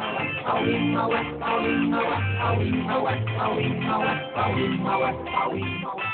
Paulinho, Paulinho, Paulinho, Paulinho, Paulinho, Paulinho, Paulinho, Paulinho,